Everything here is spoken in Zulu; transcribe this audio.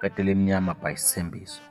kade lemnyama by Sembiso